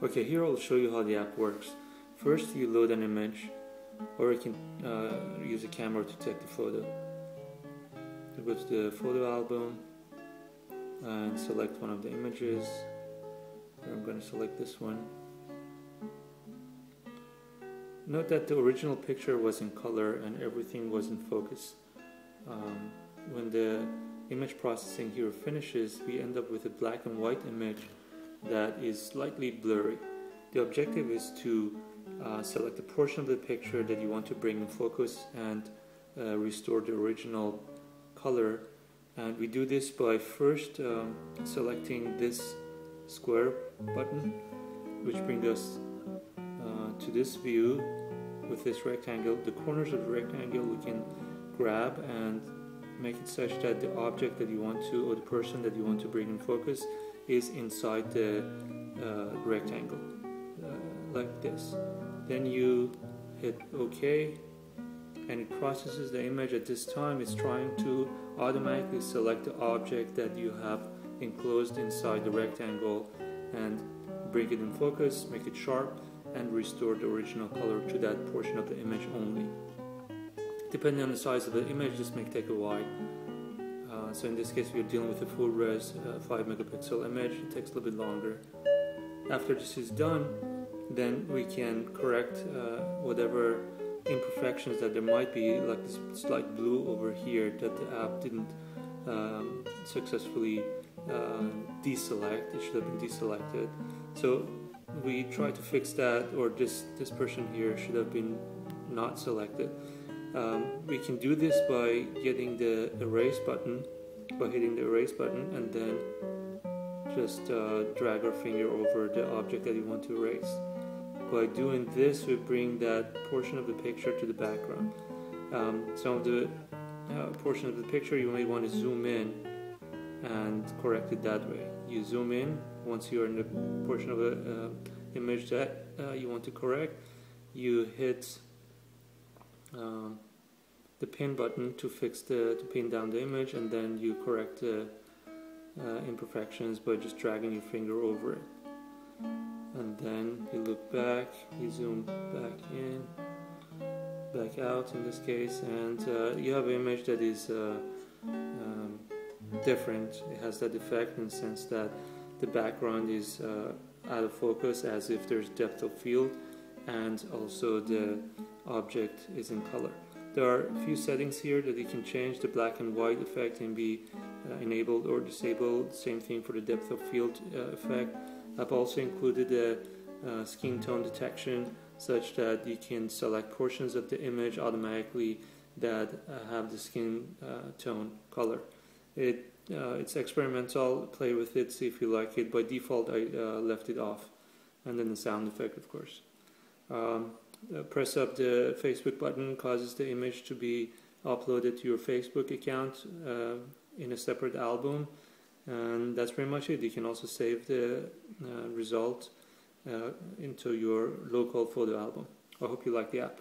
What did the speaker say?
Okay, here I'll show you how the app works. First, you load an image, or you can uh, use a camera to take the photo. You go to the photo album and select one of the images. I'm going to select this one. Note that the original picture was in color and everything was in focus. Um, when the image processing here finishes, we end up with a black and white image that is slightly blurry. The objective is to uh, select a portion of the picture that you want to bring in focus and uh, restore the original color and we do this by first um, selecting this square button which brings us uh, to this view with this rectangle the corners of the rectangle we can grab and make it such that the object that you want to or the person that you want to bring in focus is inside the uh, rectangle uh, like this. Then you hit OK and it processes the image. At this time it's trying to automatically select the object that you have enclosed inside the rectangle and bring it in focus make it sharp and restore the original color to that portion of the image only. Depending on the size of the image this may take a while uh, so in this case we are dealing with a full res uh, 5 megapixel image. It takes a little bit longer. After this is done then we can correct uh, whatever imperfections that there might be like this slight blue over here that the app didn't um, successfully uh, deselect. It should have been deselected. So we try to fix that or this this person here should have been not selected. Um, we can do this by getting the erase button by hitting the erase button and then just uh, drag our finger over the object that you want to erase. By doing this we bring that portion of the picture to the background. Um, some of the uh, portion of the picture you may want to zoom in and correct it that way. You zoom in once you're in the portion of the uh, image that uh, you want to correct you hit um, the pin button to fix the to pin down the image and then you correct the uh, imperfections by just dragging your finger over it. And then you look back you zoom back in back out in this case and uh, you have an image that is uh, um, different. It has that effect in the sense that the background is uh, out of focus as if there's depth of field and also the object is in color there are a few settings here that you can change the black and white effect can be uh, enabled or disabled same thing for the depth of field uh, effect I've also included a, a skin tone detection such that you can select portions of the image automatically that uh, have the skin uh, tone color. It uh, it's experimental. Play with it, see if you like it. By default, I uh, left it off, and then the sound effect, of course. Um, uh, press up the Facebook button causes the image to be uploaded to your Facebook account uh, in a separate album. And that's pretty much it. You can also save the uh, result uh, into your local photo album. I hope you like the app